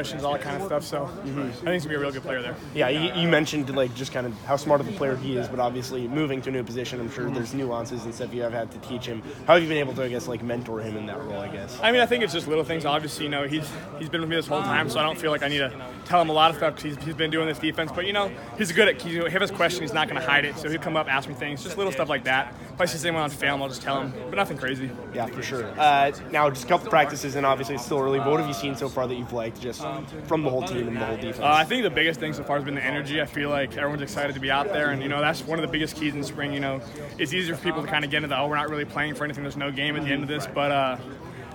questions, all that kind of stuff. So Mm-hmm. I think he's gonna be a real good player there. Yeah, you, you mentioned like just kind of how smart of a player he is, but obviously moving to a new position, I'm sure there's nuances and stuff you have had to teach him. How have you been able to, I guess, like mentor him in that role? I guess. I mean, I think it's just little things. Obviously, you know, he's he's been with me this whole time, so I don't feel like I need to tell him a lot of stuff because he's, he's been doing this defense. But you know, he's good at. He has a question, he's not going to hide it. So he'll come up, ask me things, just little stuff like that. If I see someone on film, I'll just tell him, but nothing crazy. Yeah, for sure. Uh, now, just a couple practices, and obviously it's still early. But what have you seen so far that you've liked just from the whole team and the whole defense? Uh, I think the biggest thing so far has been the energy. I feel like everyone's excited to be out there, and you know that's one of the biggest keys in spring. You know, it's easier for people to kind of get into the oh, we're not really playing for anything. There's no game at the end of this, but uh,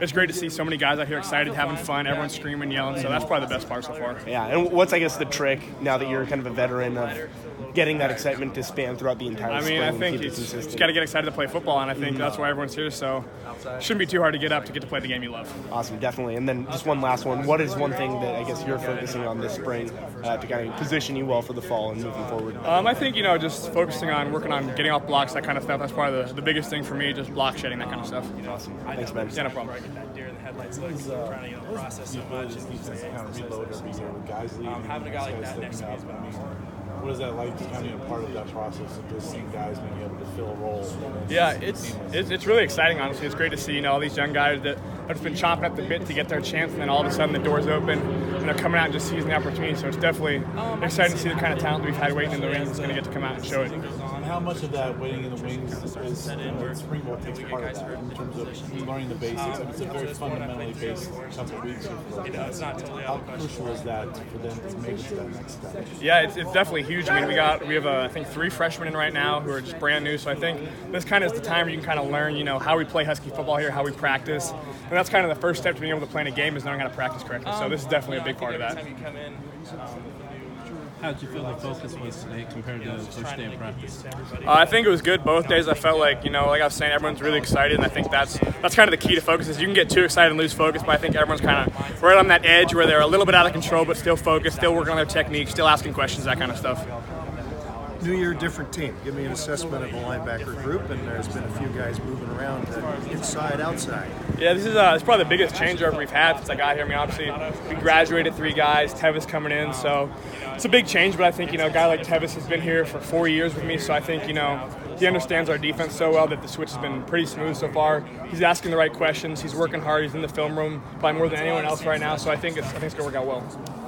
it's great to see so many guys out here excited, having fun, everyone's screaming, yelling. So that's probably the best part so far. yeah, and what's I guess the trick now that you're kind of a veteran of getting that excitement to span throughout the entire I spring mean, I think keep it it's, consistent? it's got to get excited to play football, and I think that's why everyone's here. So it shouldn't be too hard to get up to get to play the game you love. Awesome, definitely. And then just one last one. What is one thing that I guess you're focusing on this spring uh, to kind of position you well for the fall and moving forward? Um, I think you know just focusing on working on getting off blocks, that kind of stuff. That's probably the, the biggest thing for me, just block shedding, that kind of stuff. Awesome. Thanks, man. Yeah, no problem. deer in the headlights look trying to you know process so much and Defense kind of reload every year with guys. Um, having a guy like that next to me is up. I mean, what is that like? Just kind of being a part of that process of just seeing guys being able to fill a role. Yeah, it's, it's it's really exciting. Honestly, it's great to see you know all these young guys that have been chomping at the bit to get their chance, and then all of a sudden the doors open and they're coming out and just seizing the opportunity. So it's definitely exciting to see the kind of talent we've had waiting in the wings is going to get to come out and show it. And how much of that waiting in the wings is, is you know, spring ball takes part of that in terms of learning the basics? It's a very fundamentally based couple of weeks. here for those guys. How crucial is that for them to make it to that next step? Yeah, it's, it's definitely huge. I mean, we got we have uh, I think three freshmen in right now who are just brand new. So I think this kind of is the time where you can kind of learn, you know, how we play Husky football here, how we practice, and that's kind of the first step to being able to play in a game is knowing how to practice correctly. So this is definitely a big part of that. How did you feel the focus was today compared to the first day of practice? Uh, I think it was good both days. I felt like you know, like I was saying, everyone's really excited, and I think that's that's kind of the key to focus. Is you can get too excited and lose focus, but I think everyone's kind of right on that edge where they're a little bit out of control, but still focused, still working on their technique, still asking questions, that kind of stuff. New year, different team. Give me an assessment of the linebacker group, and there's been a few guys moving around inside, outside. Yeah, this is uh, it's probably the biggest changeover we've had since I got here. I mean, obviously we graduated three guys, Tevis coming in, so it's a big change. But I think you know, a guy like Tevis has been here for four years with me, so I think you know he understands our defense so well that the switch has been pretty smooth so far. He's asking the right questions. He's working hard. He's in the film room probably more than anyone else right now. So I think it's I think it's gonna work out well.